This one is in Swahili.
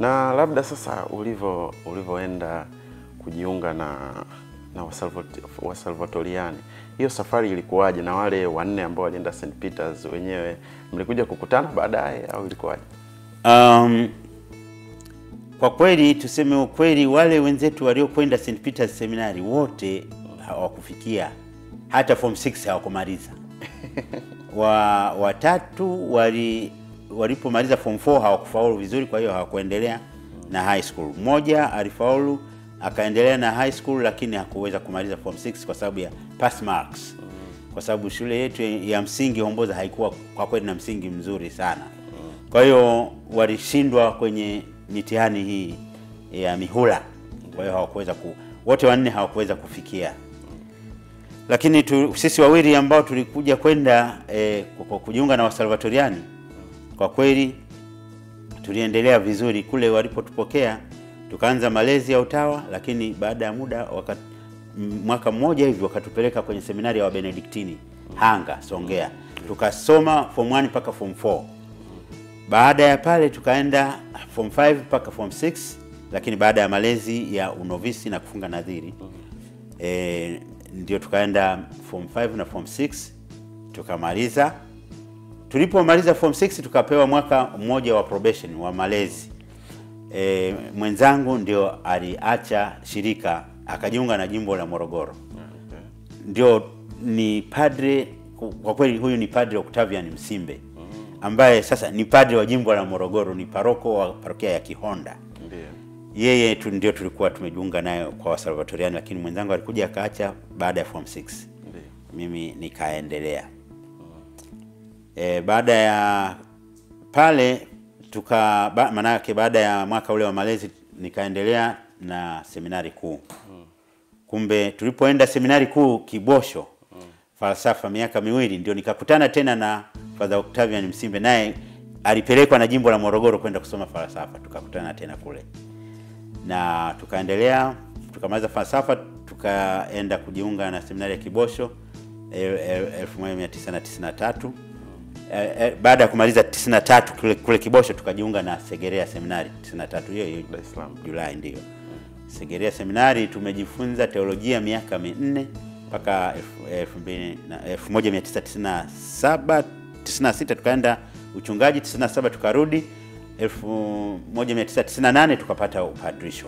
Na labda sasa ulivyo ulivyoenda kujiunga na na Wasalvat- Wasalvatoriani, hiyo safari ilikuwaje? Na wale wanne ambao walienda St Peters wenyewe mlikuja kukutana baadaye au ilikuwaje? Um, kwa kweli tuseme ukweli, wale wenzetu waliokwenda St Peter's Seminari wote hawakufikia hata form 6 hawakumaliza. wa watatu wali walipomaliza form 4 hawakufaulu vizuri, kwa hiyo hawakuendelea na high school. Mmoja alifaulu akaendelea na high school, lakini hakuweza kumaliza form 6 kwa sababu ya pass marks, kwa sababu shule yetu ya msingi Homboza haikuwa kwa kweli na msingi mzuri sana. Kwa hiyo walishindwa kwenye mitihani hii ya mihula, kwa hiyo hawakuweza ku, wote wanne hawakuweza kufikia lakini tu, sisi wawili ambao tulikuja kwenda eh, kujiunga na Wasalvatoriani kwa kweli tuliendelea vizuri kule walipotupokea, tukaanza malezi ya utawa, lakini baada ya muda waka, mwaka mmoja hivi wakatupeleka kwenye seminari ya Wabenediktini Hanga, Songea, tukasoma form 1 mpaka form 4. Baada ya pale tukaenda form 5 mpaka form 6, lakini baada ya malezi ya unovisi na kufunga nadhiri e, ndio tukaenda form 5 na form 6 tukamaliza. Tulipomaliza form 6 tukapewa mwaka mmoja wa probation wa malezi. E, mwenzangu ndio aliacha shirika akajiunga na jimbo la Morogoro. Ndio ni padre, kwa kweli huyu ni padre Octavian Msimbe ambaye sasa ni padre wa jimbo la Morogoro, ni paroko wa parokia ya Kihonda Ndiyo. yeye tu ndio tulikuwa tumejiunga nayo kwa Wasalvatoriani, lakini mwenzangu alikuja akaacha baada ya form 6 Ndio. mimi nikaendelea. E, baada ya pale tuka ba, manake baada ya mwaka ule wa malezi nikaendelea na seminari kuu. Kumbe tulipoenda seminari kuu Kibosho falsafa miaka miwili, ndio nikakutana tena na Father Octavian Msimbe, naye alipelekwa na jimbo la Morogoro kwenda kusoma falsafa, tukakutana tena kule. Na tukaendelea tukamaliza falsafa tukaenda kujiunga na seminari ya Kibosho el- el- 1993 Eh, eh, baada ya kumaliza 93 kule, kule Kibosho tukajiunga na Segerea seminari 93 hiyo hiyo Dar es Salaam. Julai ndio. Segerea seminari tumejifunza teolojia miaka minne mpaka elfu- elfu mbili na- 1997 96 tukaenda uchungaji 97 tukarudi 1998 tukapata upadrisho